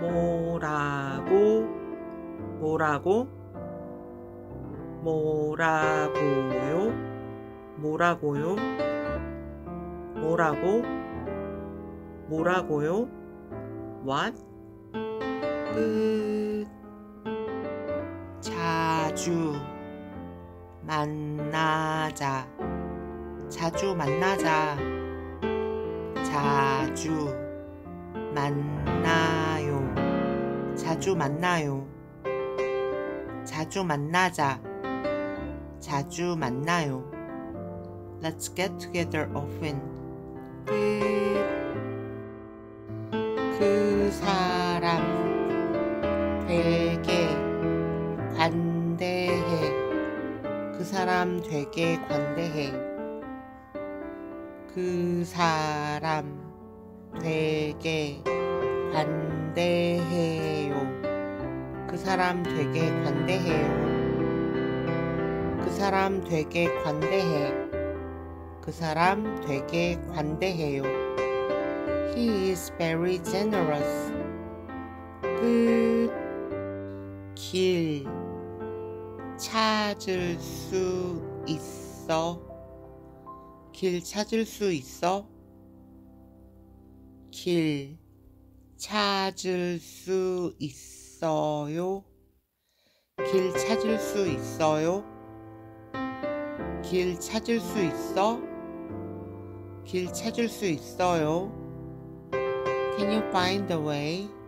뭐라고? 뭐라고? 뭐라고요? 뭐라고요? 뭐라고? 뭐라고요? What? 끝 자주 만나자. 자주 만나자. 자주 만나요 자주 만나요. 자주 만나자. 자주 만나요. Let's get together often. 끝. 그 사람 되게 관대해. 그 사람 되게 관대해. 그 사람 되게 관대해요. 그 사람 되게 관대해요. 그 사람 되게 관대해. 그 사람 되게 관대해요. He is very generous. 끝. 길 찾을 수 있어. 길 찾을 수 있어. 길 찾을 수 있어요? 길 찾을 수 있어요? 길 찾을 수 있어? 길 찾을 수 있어요? Can you find the way?